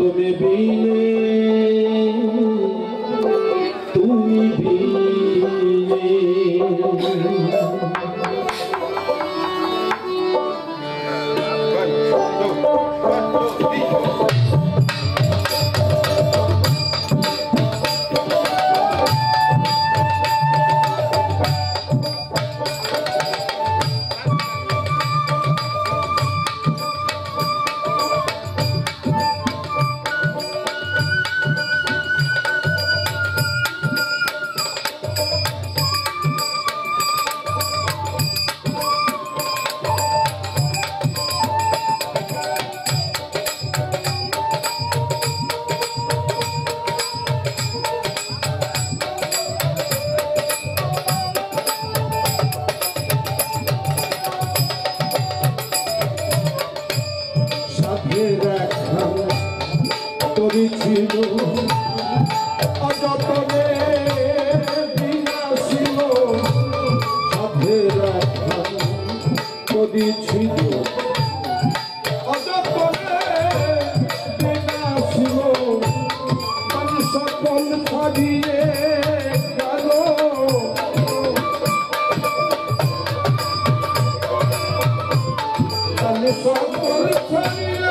তুমি বিনে তুমি বিনে। ছিল অযতনে বিলাসিল সাথে রাখা কদি ছিল। অযতনে বিলাসিল সকল ছাড়িয়ে সকল ছাড়িয়ে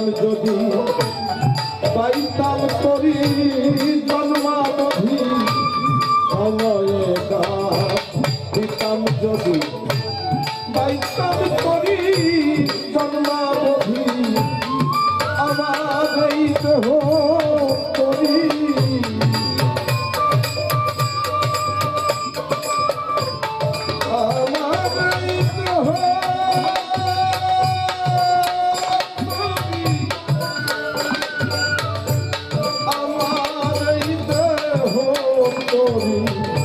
পাইতাম যদি পাইতাম করি জন্মাবধি সময়ে দিতাম যদি। পাইতাম করি জন্মা you.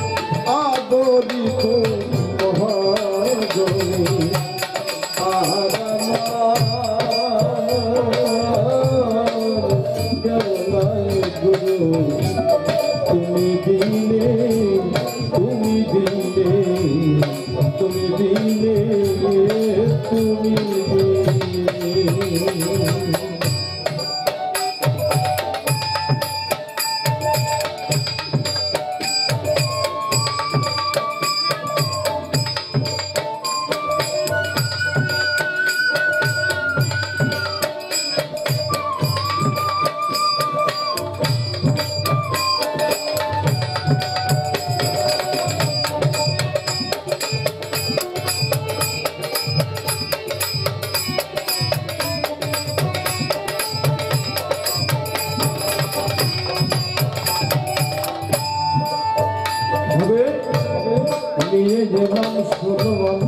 নিয়ে যেমন সুরবন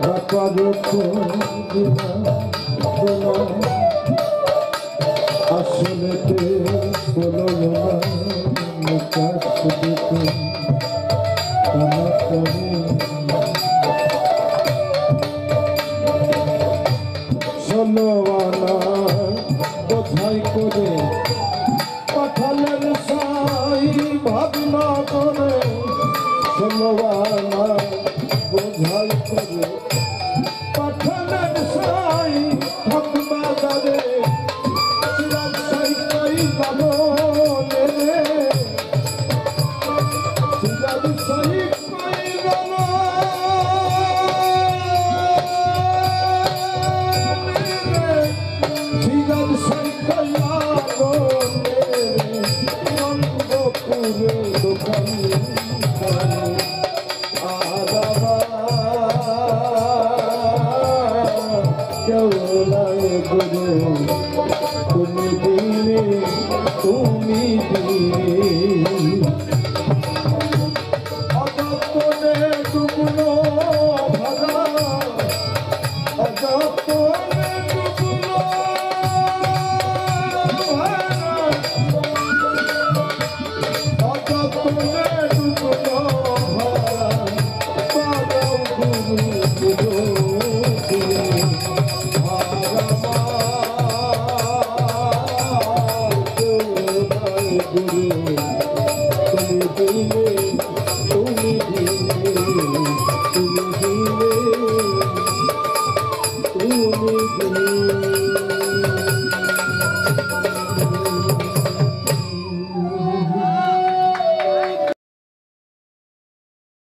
বাপা যত আসলেতে বলবন Senhor.